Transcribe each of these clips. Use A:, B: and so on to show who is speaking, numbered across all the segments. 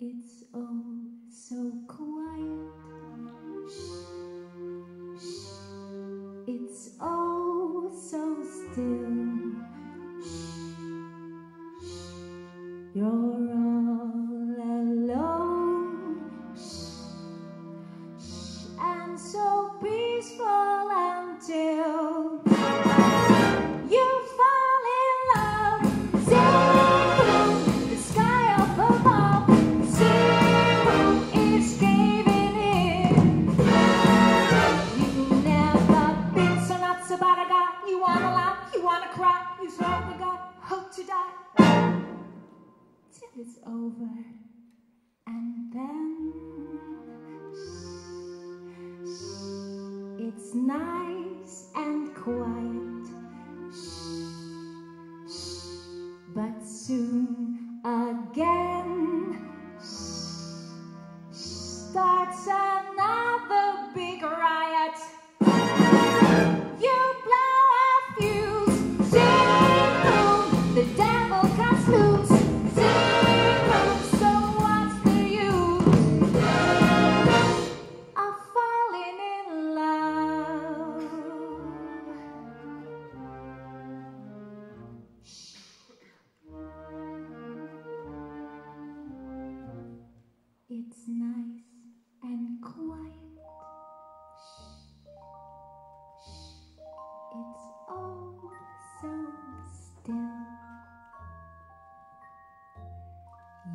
A: It's all so quiet. Shh, shh. It's all so still. Shh, shh. You're all alone. Shh, shh. And so peaceful. is over. And then shh, shh, it's nice and quiet.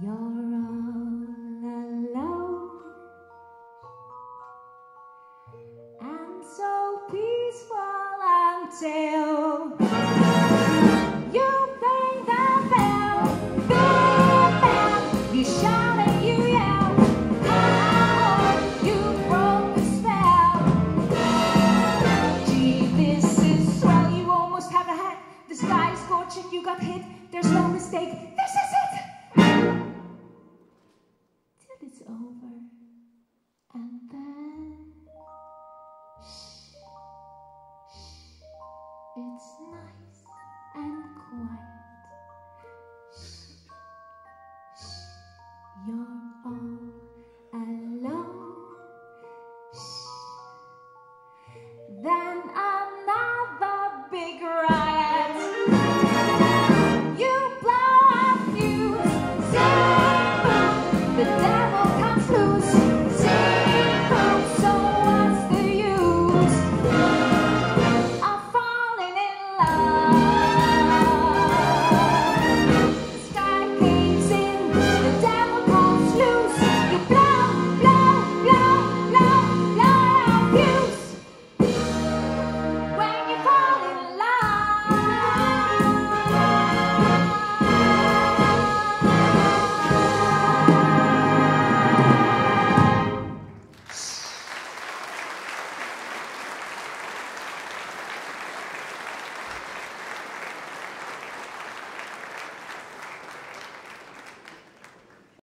A: You're all alone and so peaceful until you ring the bell, bell. You shout you yell, you broke the spell. Gee, this is swell. You almost have a hat. The sky is scorching. You got hit. There's no mistake.